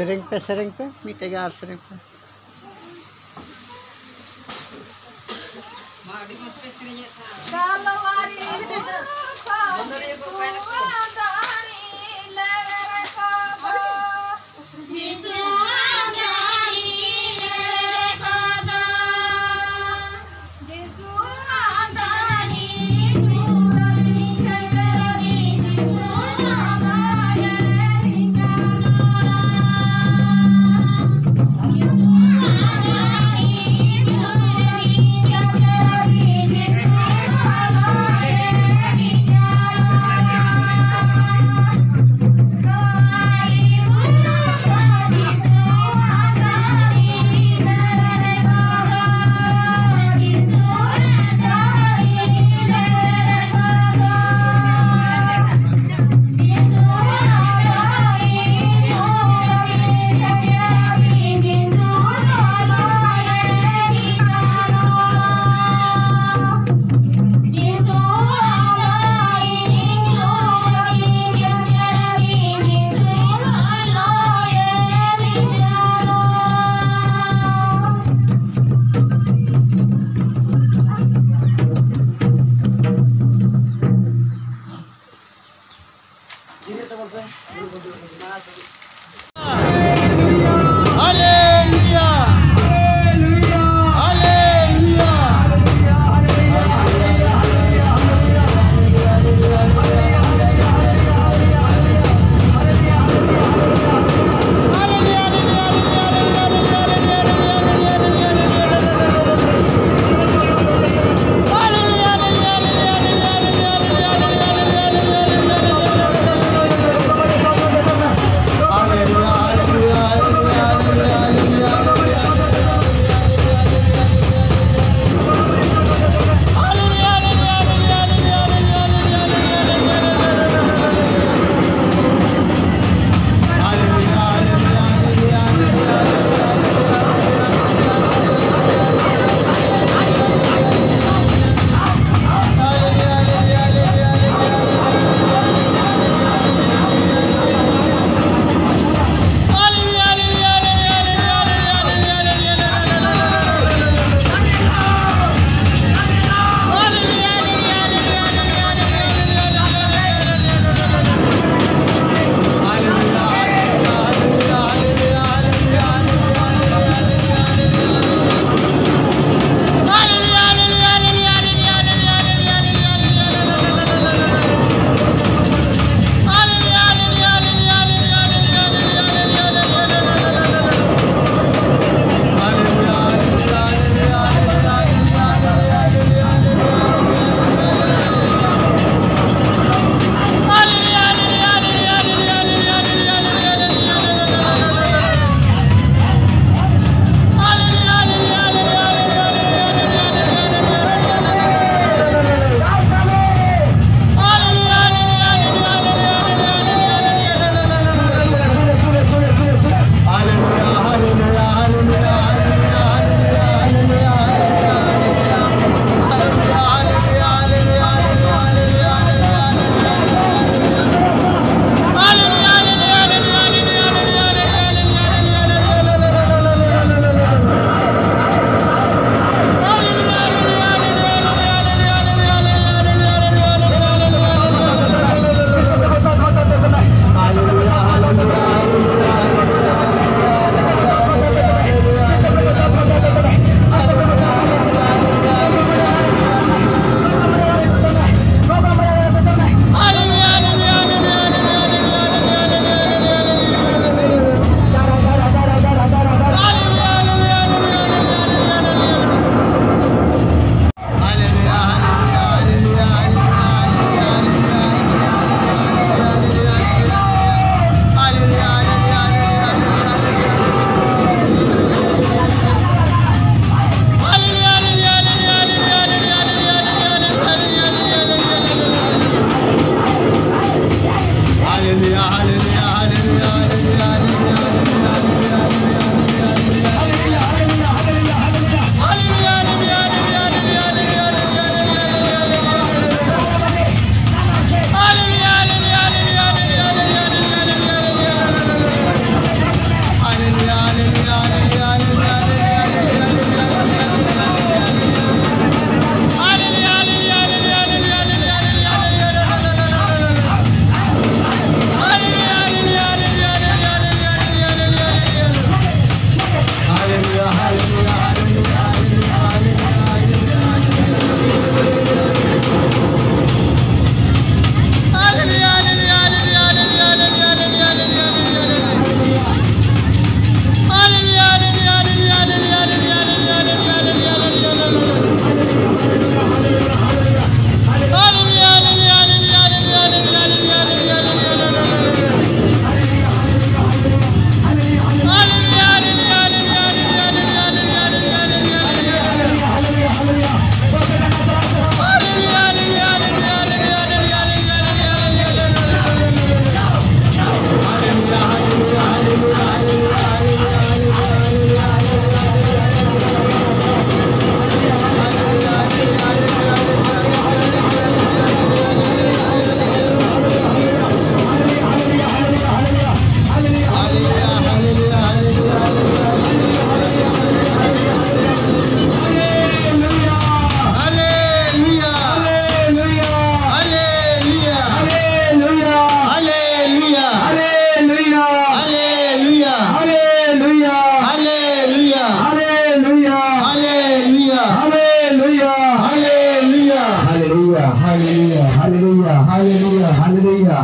सिरिंग पे सिरिंग पे? मीठेगा और सिरिंग पे।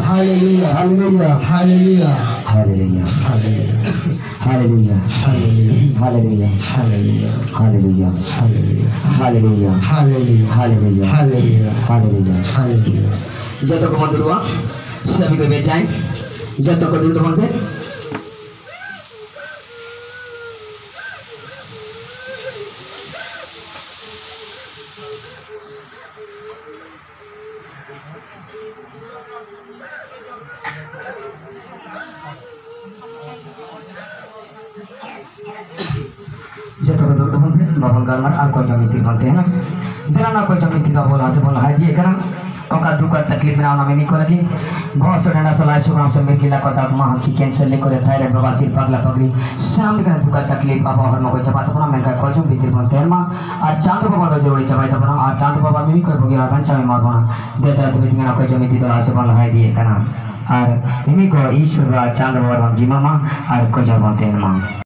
Hallelujah. Hallelujah. Hallelujah. Hallelujah. Hallelujah. Hallelujah. Hallelujah. Hallelujah. Hallelujah. Hallelujah. Hallelujah. Hallelujah. Hallelujah. Hallelujah. Hallelujah. Hallelujah. যতক্ষণ দূর সবই বেচাই যতক্ষণ দূর তোমাদের भवन करना और कोई जमीती बनते हैं ना जरा ना कोई जमीती का बोला से बोला है ये करा ओका दुख तकलीफ़ ना ना नहीं कोलगी बहुत से डंडा सलाह सुग्राम से मिल गिला कता माँ की कैंसर ले करे थायराइड बवासीर पगला पगली शाम का दुख तकलीफ़ बाबा हर मको छपा तो अपना मैं का कोजो भीतर बनते हैं माँ आज चाँद बाबा का ज़रूरी छपा तो अपना आज चाँद बाबा में भी कोई बगिला कंचा में मार बना देता तो बिटिंगा ना कोई जमीती तो से बोला है ये करा और मिमी को ईश्वर चाँद बाबा जी मामा और को बनते माँ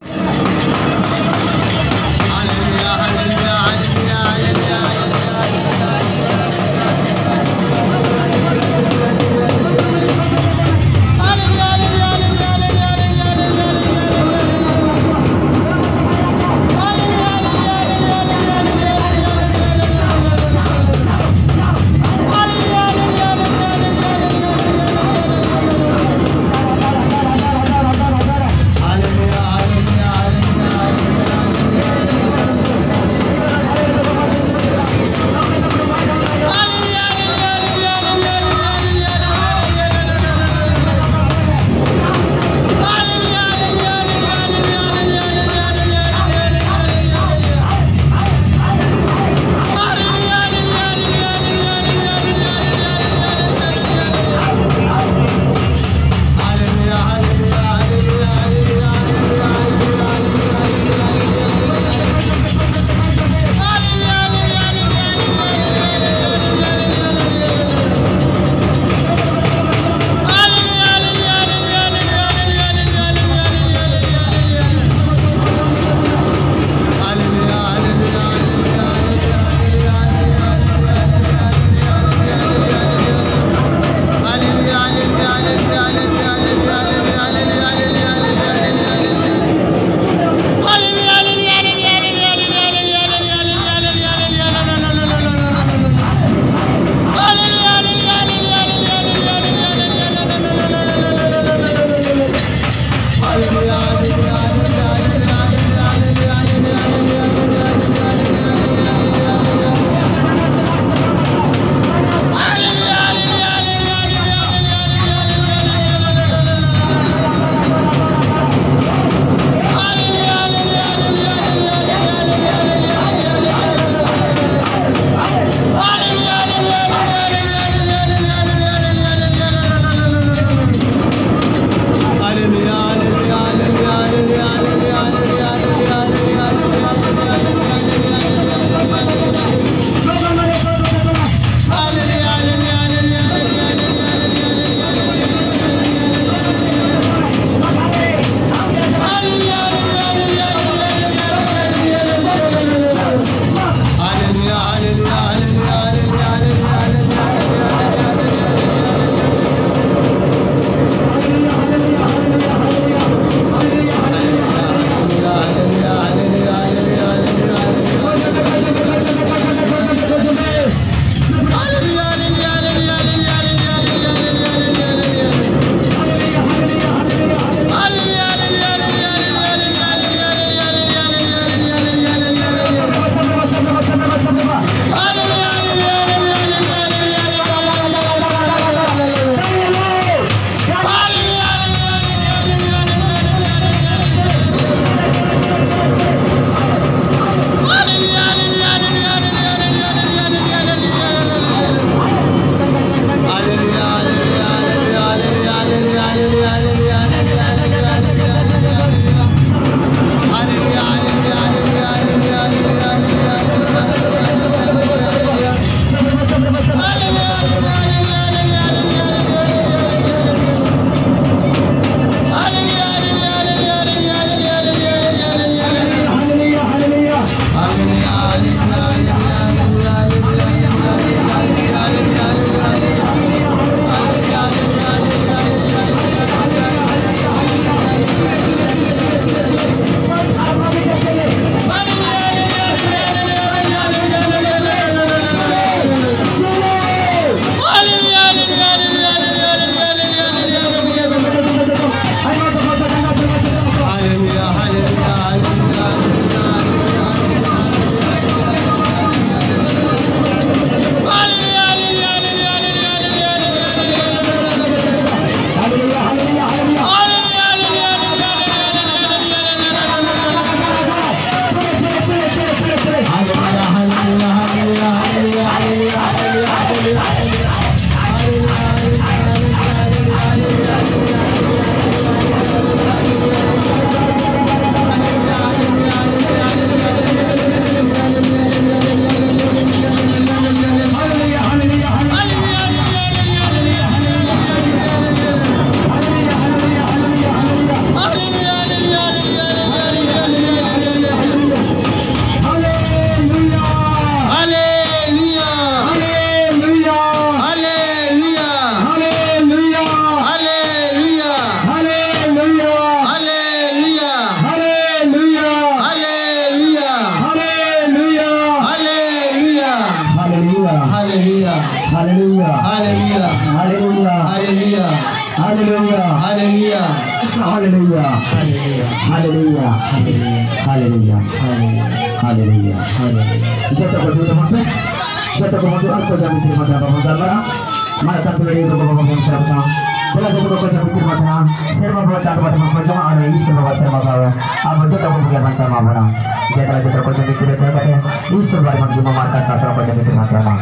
Haleluya. Haleluya. Jatuh ke dulu teman Jatuh ke masuk aku jangan terima dapat masalah. Mana tak boleh itu bapak bapak serta. Bila kita berdoa jangan terima dapat. Serba berdoa dapat mampu cuma ada ini serba serba bawa. Apa itu tak boleh macam apa orang. Dia telah jatuh ke jangan terima dapat. Ini serba macam cuma markas kasar apa jangan terima dapat.